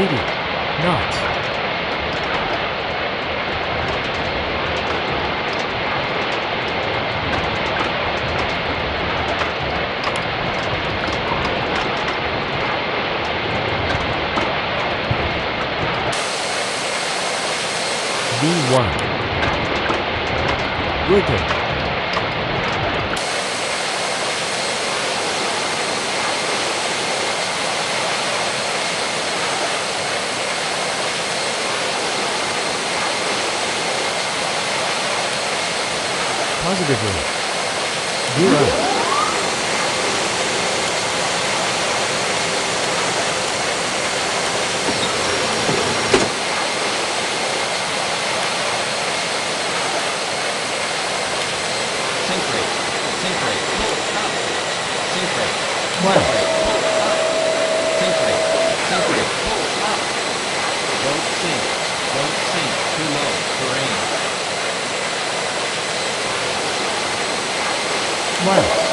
Maybe. Not. V1 Wiggle マジでそう。left.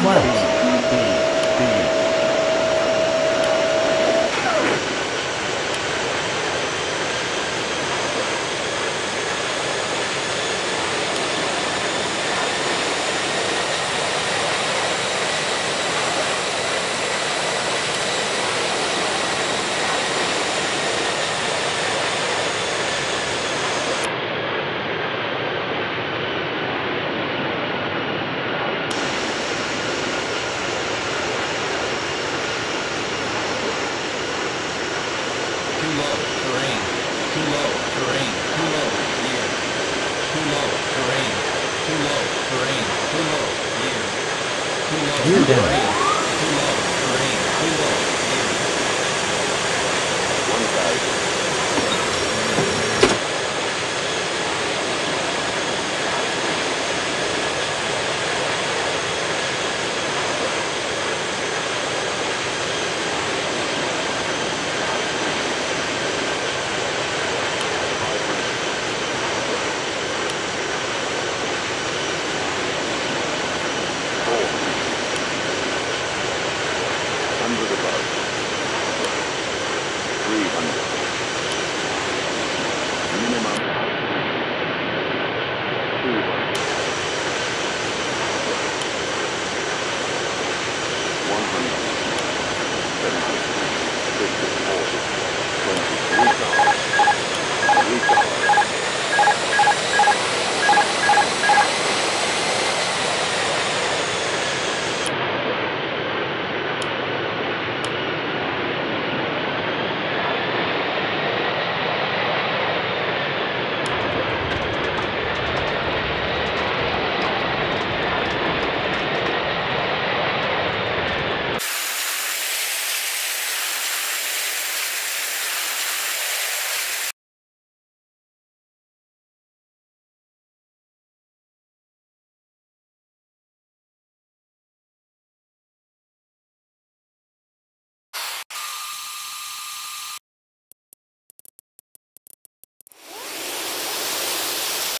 plays. Too low. Terrain. Too low. Gear. Too low. Terrain. Too low. Terrain. Too low. Gear. Too low. Terrain. Too low.